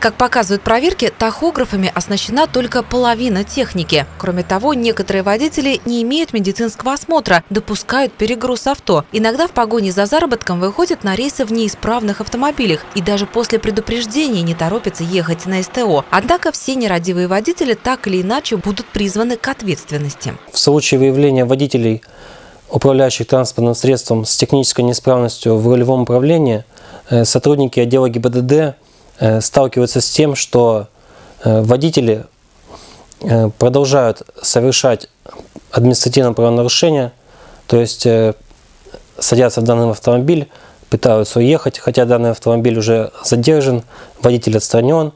Как показывают проверки, тахографами оснащена только половина техники. Кроме того, некоторые водители не имеют медицинского осмотра, допускают перегруз авто. Иногда в погоне за заработком выходят на рейсы в неисправных автомобилях и даже после предупреждения не торопятся ехать на СТО. Однако все нерадивые водители так или иначе будут призваны к ответственности. В случае выявления водителей управляющих транспортным средством с технической неисправностью в рулевом управлении, э, сотрудники отдела ГИБДД сталкиваются с тем, что э, водители продолжают совершать административное правонарушение, то есть садятся в данный автомобиль, пытаются уехать, хотя данный автомобиль уже задержан, водитель отстранен,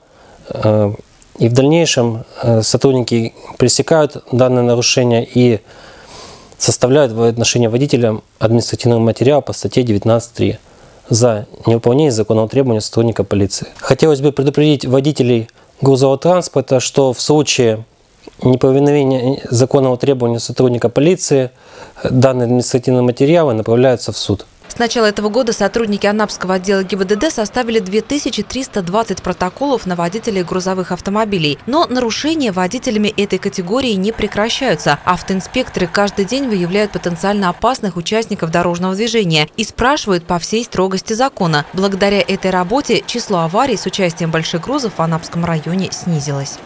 и в дальнейшем сотрудники пресекают данное нарушение и составляют в отношении водителя административный материал по статье 19.3 за невыполнение законного требования сотрудника полиции. Хотелось бы предупредить водителей грузового транспорта, что в случае неповиновения законного требования сотрудника полиции данные административные материалы направляются в суд. С начала этого года сотрудники Анапского отдела ГИБДД составили 2320 протоколов на водителей грузовых автомобилей. Но нарушения водителями этой категории не прекращаются. Автоинспекторы каждый день выявляют потенциально опасных участников дорожного движения и спрашивают по всей строгости закона. Благодаря этой работе число аварий с участием больших грузов в Анапском районе снизилось.